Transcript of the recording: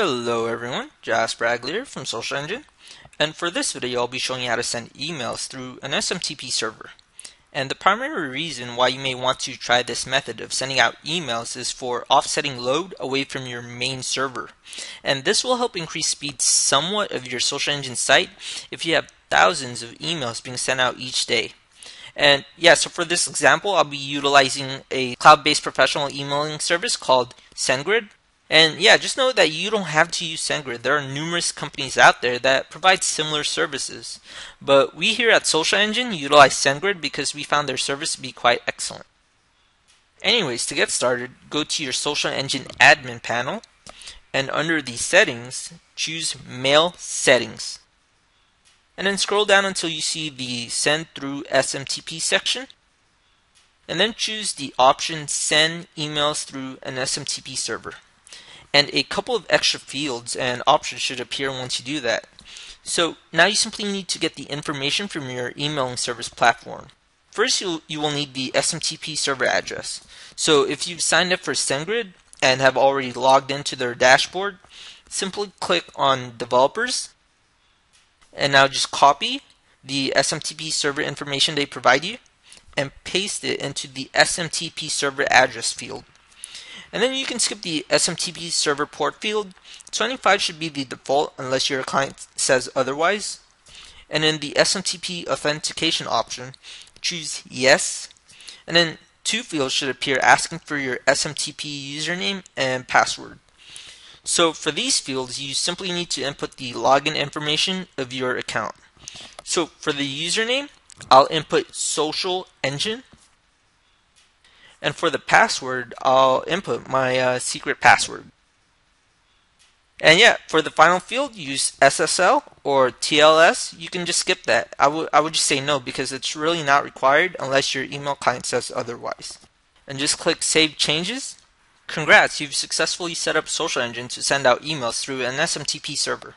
Hello everyone, Jasper Aglier from Social Engine. And for this video, I'll be showing you how to send emails through an SMTP server. And the primary reason why you may want to try this method of sending out emails is for offsetting load away from your main server. And this will help increase speed somewhat of your Social Engine site if you have thousands of emails being sent out each day. And yeah, so for this example, I'll be utilizing a cloud-based professional emailing service called SendGrid. And yeah, just know that you don't have to use SendGrid. There are numerous companies out there that provide similar services. But we here at Social Engine utilize SendGrid because we found their service to be quite excellent. Anyways, to get started, go to your Social Engine admin panel and under the settings, choose Mail Settings. And then scroll down until you see the Send Through SMTP section. And then choose the option Send Emails Through an SMTP Server and a couple of extra fields and options should appear once you do that. So now you simply need to get the information from your emailing service platform. First, you'll, you will need the SMTP server address. So if you've signed up for SendGrid and have already logged into their dashboard, simply click on Developers and now just copy the SMTP server information they provide you and paste it into the SMTP server address field. And then you can skip the SMTP server port field. 25 should be the default unless your client says otherwise. And in the SMTP authentication option, choose yes. And then two fields should appear asking for your SMTP username and password. So for these fields, you simply need to input the login information of your account. So for the username, I'll input social engine and for the password, I'll input my uh, secret password. And yeah, for the final field, use SSL or TLS. You can just skip that. I would I would just say no because it's really not required unless your email client says otherwise. And just click Save Changes. Congrats, you've successfully set up Social Engine to send out emails through an SMTP server.